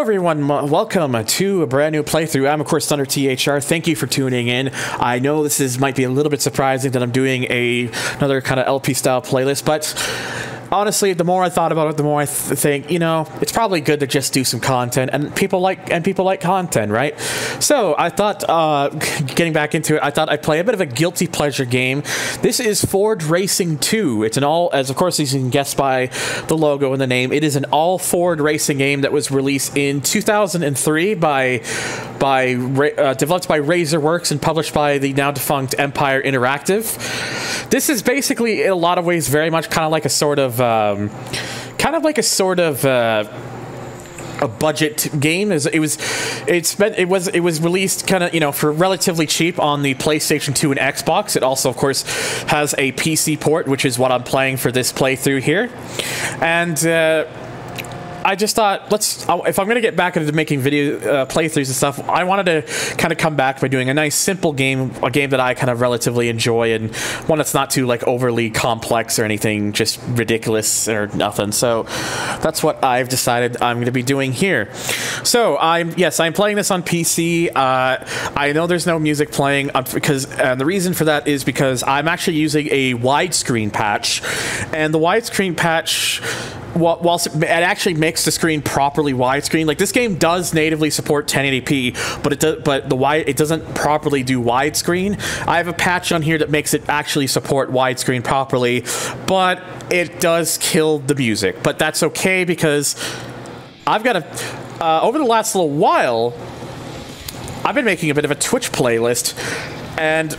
everyone, welcome to a brand new playthrough. I'm of course Thunder THR. Thank you for tuning in. I know this is might be a little bit surprising that I'm doing a another kind of LP style playlist, but honestly, the more I thought about it, the more I th- think, you know, it's probably good to just do some content, and people like and people like content, right? So I thought, uh, getting back into it, I thought I'd play a bit of a guilty pleasure game. This is Ford Racing 2. It's an all, as of course you can guess by the logo and the name, it is an all Ford racing game that was released in 2003 by by uh, developed by Razorworks and published by the now defunct Empire Interactive. This is basically, in a lot of ways, very much kind of like a sort of um, kind of like a sort of uh, a budget game. It was it's been it was it was released kind of you know for relatively cheap on the PlayStation 2 and Xbox. It also of course has a PC port, which is what I'm playing for this playthrough here, and. Uh, I just thought let's if I'm gonna get back into making video uh, playthroughs and stuff, I wanted to kind of come back by doing a nice simple game, a game that I kind of relatively enjoy, and one that's not too like overly complex or anything, just ridiculous or nothing. So that's what I've decided I'm gonna be doing here. So I'm yes, I'm playing this on PC. Uh, I know there's no music playing uh, because and the reason for that is because I'm actually using a widescreen patch, and the widescreen patch whilst it actually makes the screen properly widescreen, like this game does natively support 1080p, but it does, but the wide it doesn't properly do widescreen. I have a patch on here that makes it actually support widescreen properly, but it does kill the music. But that's okay because I've got a uh, over the last little while, I've been making a bit of a Twitch playlist, and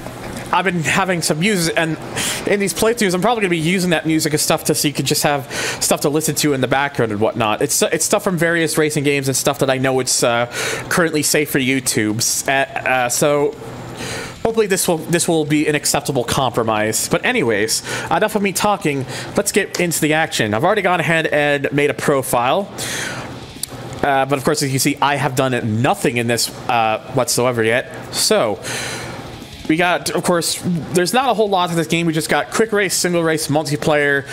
I've been having some music, and in these playthroughs, I'm probably going to be using that music as stuff to so you can just have stuff to listen to in the background and whatnot. It's it's stuff from various racing games and stuff that I know it's uh, currently safe for YouTube. Uh, uh, so hopefully this will this will be an acceptable compromise. But anyways, enough of me talking. Let's get into the action. I've already gone ahead and made a profile. Uh, but of course, as you see, I have done nothing in this uh, whatsoever yet. So, we got, of course, there's not a whole lot to this game. We just got quick race, single race, multiplayer,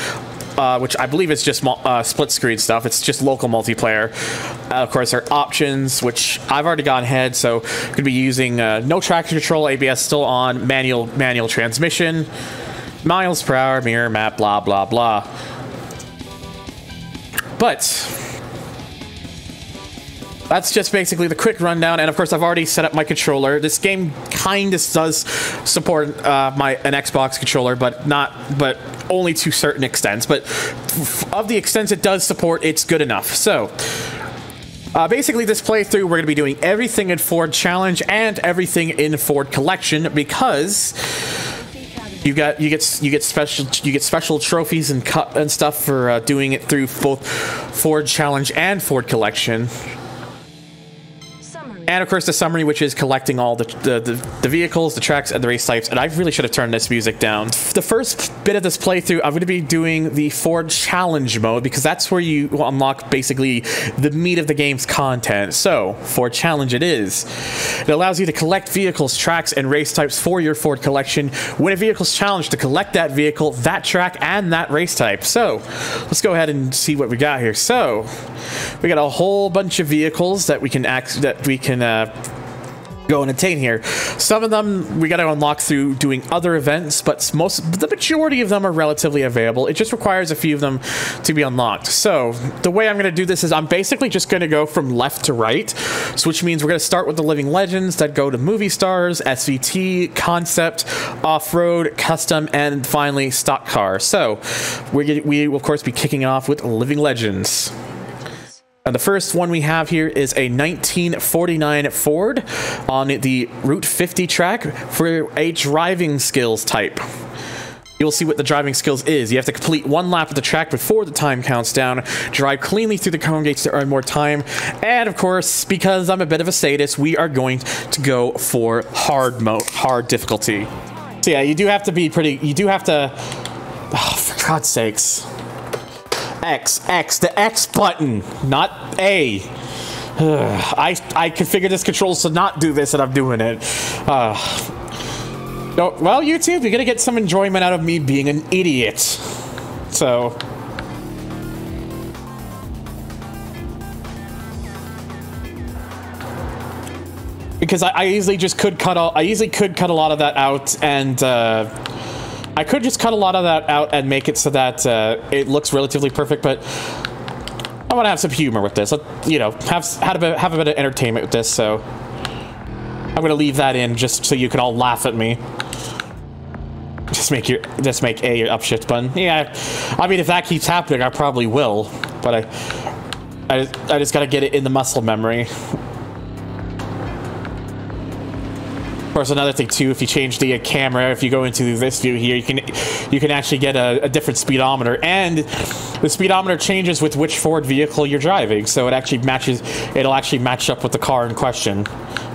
uh, which I believe is just uh, split screen stuff. It's just local multiplayer. Uh, of course, our options, which I've already gone ahead, so could be using uh, no traction control, ABS still on, manual manual transmission, miles per hour, mirror map, blah blah blah. But that's just basically the quick rundown. And of course, I've already set up my controller. This game kind of does support uh, my an Xbox controller, but not, but only to certain extents. But of the extents it does support, it's good enough. So. Uh, basically, this playthrough, we're going to be doing everything in Ford Challenge and everything in Ford Collection because you got you get you get special you get special trophies and cut and stuff for uh, doing it through both Ford Challenge and Ford Collection and of course the summary, which is collecting all the, the, the, the, vehicles, the tracks, and the race types. And I really should have turned this music down. The first bit of this playthrough, I'm going to be doing the Ford Challenge mode because that's where you unlock basically the meat of the game's content. So, Ford Challenge it is. It allows you to collect vehicles, tracks, and race types for your Ford collection. When a vehicle's challenged to collect that vehicle, that track, and that race type. So, let's go ahead and see what we got here. So, we got a whole bunch of vehicles that we can act that we can uh, go and attain here. Some of them we got to unlock through doing other events, but most the majority of them are relatively available. It just requires a few of them to be unlocked. So the way I'm going to do this is I'm basically just going to go from left to right, so which means we're going to start with the living legends that go to movie stars, SVT, concept, off-road, custom, and finally stock car. So we we will of course be kicking off with living legends. And the first one we have here is a 1949 Ford on the Route 50 track for a driving skills type. You'll see what the driving skills is. You have to complete one lap of the track before the time counts down, drive cleanly through the cone gates to earn more time, and of course, because I'm a bit of a sadist, we are going to go for hard mode, hard difficulty. So yeah, you do have to be pretty, you do have to, oh, for God's sakes. X, X, the X button, not A. I, I configured this controls to not do this and I'm doing it. Uh, oh, well, YouTube, you're gonna get some enjoyment out of me being an idiot. So... because I, I easily just could cut all I easily could cut a lot of that out and uh, I could just cut a lot of that out and make it so that uh, it looks relatively perfect but I want to have some humor with this. Let, you know have have a, bit, have a bit of entertainment with this so I'm gonna leave that in just so you can all laugh at me. Just make your just make A your upshift button. Yeah I mean if that keeps happening I probably will but I I, I just gotta get it in the muscle memory course, another thing too, if you change the uh, camera, if you go into this view here, you can you can actually get a, a, different speedometer, and the speedometer changes with which Ford vehicle you're driving, so it actually matches. It'll actually match up with the car in question,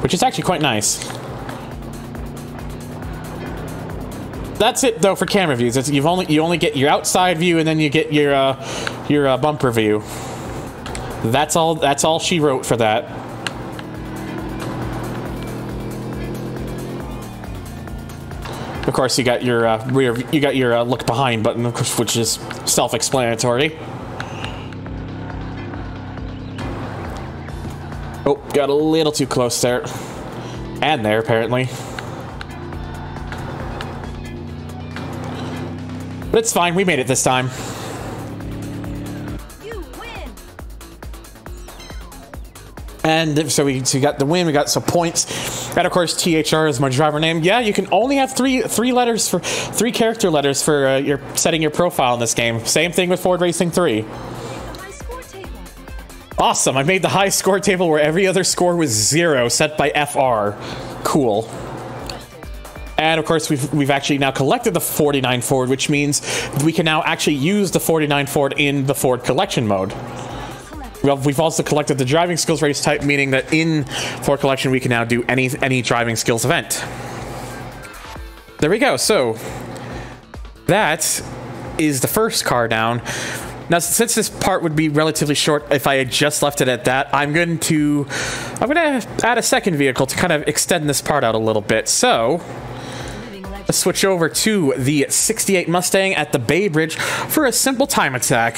which is actually quite nice. That's it though for camera views. It's, you've only you only get your outside view, and then you get your uh, your uh, bumper view. That's all. That's all she wrote for that. Of course, you got your uh, rear, you got your uh, look behind button, which is self-explanatory. Oh, got a little too close there. And there, apparently. But it's fine, we made it this time. And so we, so we got the win, we got some points. And of course, THR is my driver name. Yeah, you can only have three three letters for three character letters for uh, your setting your profile in this game. Same thing with Ford Racing 3. Awesome, I made the high score table where every other score was zero, set by FR. Cool. And of course, we've, we've actually now collected the 49 Ford, which means we can now actually use the 49 Ford in the Ford collection mode. We've also collected the driving skills race type, meaning that in Ford Collection we can now do any any driving skills event. There we go. So that is the first car down. Now, since this part would be relatively short, if I had just left it at that, I'm going to I'm going to add a second vehicle to kind of extend this part out a little bit. So let's switch over to the 68 Mustang at the Bay Bridge for a simple time attack.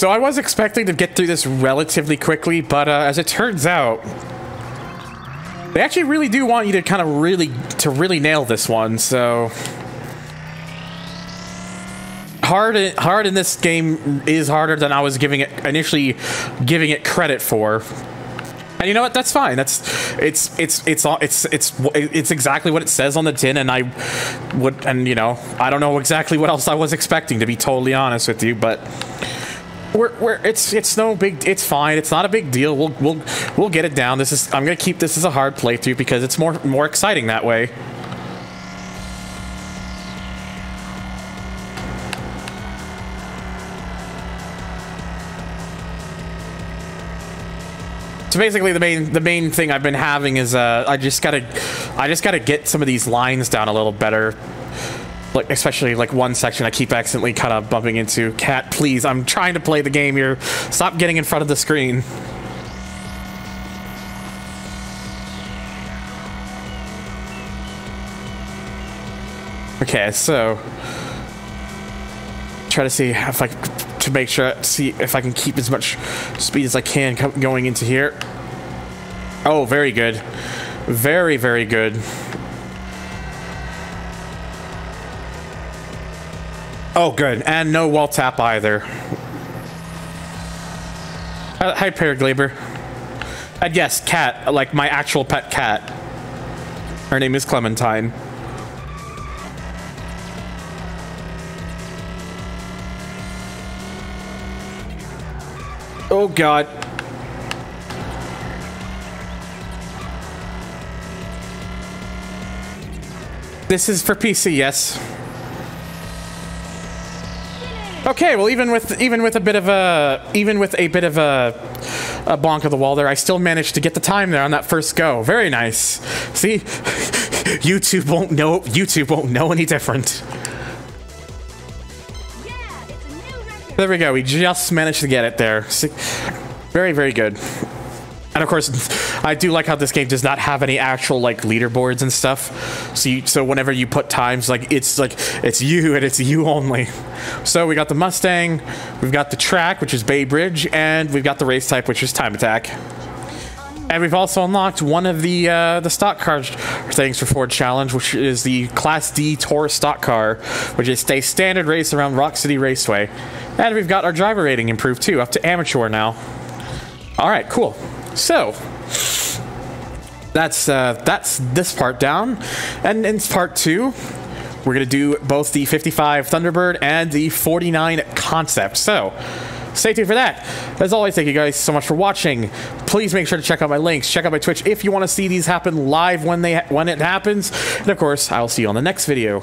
So I was expecting to get through this relatively quickly, but uh, as it turns out, they actually really do want you to kind of really, to really nail this one, so... Hard, hard in this game is harder than I was giving it, initially giving it credit for. And you know what? That's fine. That's it's it's it's it's it's it's exactly what it says on the tin, and I would and you know I don't know exactly what else I was expecting to be totally honest with you, but we're, we're it's it's no big it's fine. It's not a big deal. We'll we'll we'll get it down. This is I'm gonna keep this as a hard playthrough because it's more more exciting that way. So basically, the main the main thing I've been having is uh, I just gotta I just gotta get some of these lines down a little better. Like especially like one section I keep accidentally kind of bumping into. Cat, please, I'm trying to play the game here. Stop getting in front of the screen. Okay, so try to see if I to make sure, see if I can keep as much speed as I can going into here. Oh, very good. Very, very good. Oh, good. And no wall tap either. Uh, hi, Paraglaber. And yes, cat, like my actual pet cat. Her name is Clementine. Oh god. This is for PC, yes. Okay, well even with even with a bit of a even with a bit of a a bonk of the wall there, I still managed to get the time there on that first go. Very nice. See? YouTube won't know YouTube won't know any different. There we go. We just managed to get it there. See? Very, very good. And of course, I do like how this game does not have any actual like leaderboards and stuff. So, you, so whenever you put times, like it's like it's you and it's you only. So we got the Mustang, we've got the track, which is Bay Bridge, and we've got the race type, which is Time Attack. And we've also unlocked one of the uh, the stock car things for Ford Challenge, which is the Class D Tour stock car, which is a standard race around Rock City Raceway. And we've got our driver rating improved too, up to amateur now. All right, cool. So that's uh, that's this part down, and in part two, we're gonna do both the 55 Thunderbird and the 49 Concept. So stay tuned for that. As always, thank you guys so much for watching. Please make sure to check out my links. Check out my Twitch if you want to see these happen live when they when it happens. And of course, I'll see you on the next video.